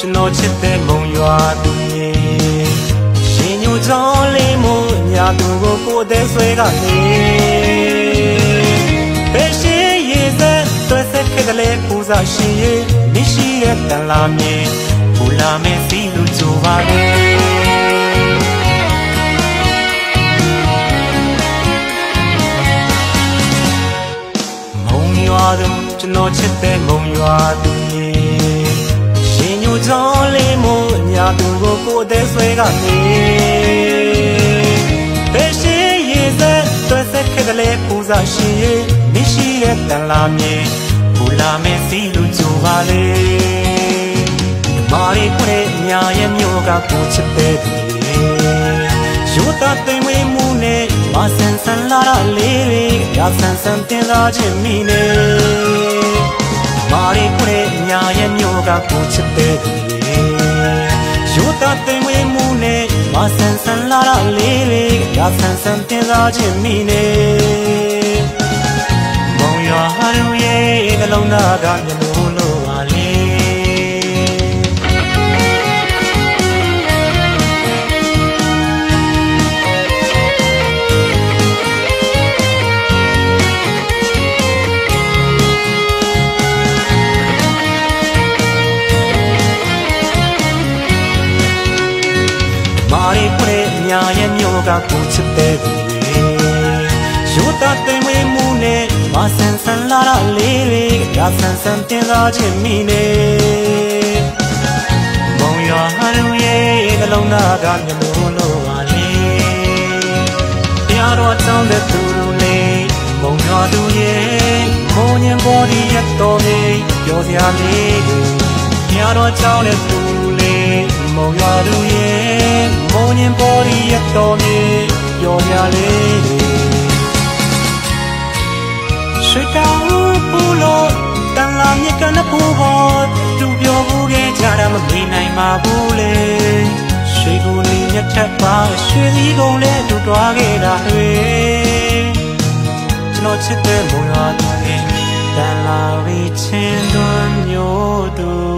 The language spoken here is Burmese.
ကျွန်တော်ချစ်တဲ့မုံရွာသူရေရှင်ညိုချောင်းလေးမို့ညာသူကိုကိုယ်တဲ့ဆွဲကနေဘယ်ရှိရေစက်တွဲဆက်ခဲ့တဲ့လေပူဇာရှင်ရေမရှိရဲ့တန်လာမြေပူလာမဲစီလူကြိုပါလေရွာသူကျွန်တော်ချစ်တဲ့မုံရွာသူရေ ရှင်ညိုချောင်းလေးမို့ညာသူကိုကိုယ်တဲ့ဆွဲကနေဘယ်ရှိရေစက်တွဲဆက်ခဲ့တဲ့လေပူဇာရှင်ရေမရှိရဲ့တန်လာမြေပူလာမဲစီလူကြိုပါလေမာရီခွေညာရဲ့မြို့ကကိုချစ်တဲ့သူရေရိုးသားသိမ်ဝေးမှုနဲ့မဆန်ဆန်လာရလေးတွေရဆန်ဆန်တင်လာခြင်းမိနေ မာရီခွေညာရဲ့မြို့ကကိုချစ်တဲ့သူရေရိုးသားသိမ်ဝေးမှုနဲ့မဆန်ဆန်လာရလေးတွေရဆန်ဆန်တင်လာခြင်းမိနေမုံရွာဟာရုရဲ့နှလုံးသားကမျက်လုံး ရီခွေညာရဲ့မြို့ကကိုချစ်တဲ့သူတွေရိုးသားသိမ်ဝေးမှုနဲ့မဆန်ဆန်လာရလေးတွေရဆန်ဆန်တင်လာခြင်းမိနေမုံရွာဟာရုရဲ့နှလုံးသားကမျက်လုံးလိုပါလေတရားတော်တောင်းတဲ့သူတို့လေးမုံရွာသူရဲ့မုံညင်ပေါ်ဒီရတော်လေးပြောစရာလေးတွေတရားတော်ကြောင်းတဲ့သူလေးမုံရွာသူရဲ့ ရွှေတောင်ပူလို့တန်လာမြစ်ကနဖူးပေါ်သူပြောဘူးခဲ့ကြတာမမေ့နိုင်ပါဘူးလေရွှေကူလေးမြတ်ထက်ပါရွှေစည်းကုံလေးတူတွားခဲ့တာတွေကျွန်တော်ချစ်တဲ့မုံရွာသူရဲ့တန်လာပြီးချင်းသွန်းမျိုးသူ